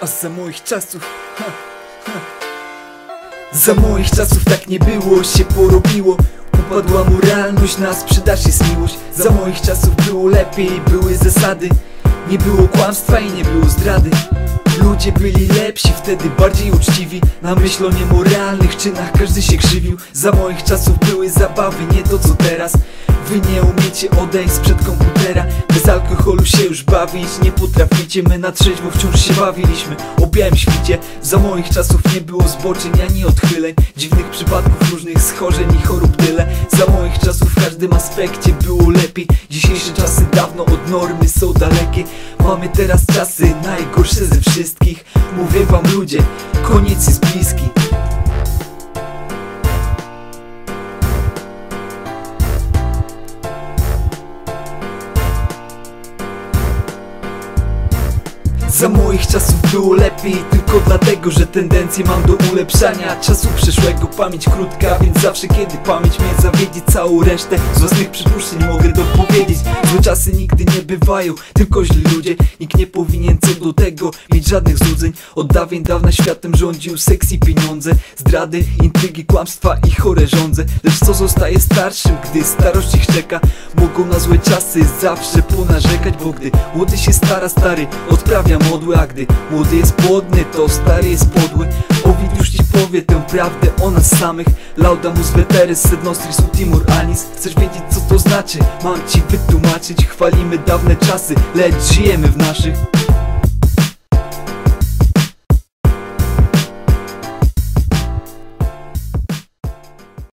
A za moich czasów ha, ha. Za moich czasów tak nie było, się porobiło. Upadła moralność, na sprzedaż jest miłość. Za moich czasów było lepiej, były zasady. Nie było kłamstwa i nie było zdrady Ludzie byli lepsi, wtedy bardziej uczciwi. Na myśl o niemoralnych czynach każdy się krzywił. Za moich czasów były zabawy, nie to co teraz. Wy nie umiecie odejść sprzed komputera. Bez alkoholu się już bawić nie potraficie. My na trzeźwo wciąż się bawiliśmy. O białym świcie. Za moich czasów nie było zboczeń ani odchyleń. Dziwnych przypadków, różnych schorzeń i chorób tyle. Za moich czasów w każdym aspekcie było lepiej. Dzisiejsze czasy dawno od normy są dalekie. Mamy teraz czasy najgorsze ze wszystkich ludzie, koniec jest Za moich czasów było lepiej Tylko dlatego, że tendencje mam do ulepszania. Czasu przeszłego pamięć krótka Więc zawsze kiedy pamięć mnie zawiedzie Całą resztę z własnych przypuszczeń mogę dopowiedzieć. Złe czasy nigdy nie bywają Tylko źli ludzie. Nikt nie powinien co do tego mieć żadnych złudzeń. Od dawien dawna światem rządził seks i pieniądze. Zdrady, intrygi, kłamstwa i chore żądze. Lecz co zostaje starszym, gdy starość ich czeka? Mogą na złe czasy zawsze ponarzekać Bo gdy młody się stara, stary odprawia modły A gdy młody jest płodny, to stary jest podły. Ovid już ci powie tę prawdę o nas samych. Laudamus veteris sed nostris ultimor anis. Chcesz wiedzieć co to znaczy? Mam ci wytłumaczyć. Chwalimy dawne czasy, lecz żyjemy w naszych